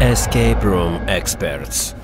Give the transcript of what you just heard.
Escape Room Experts.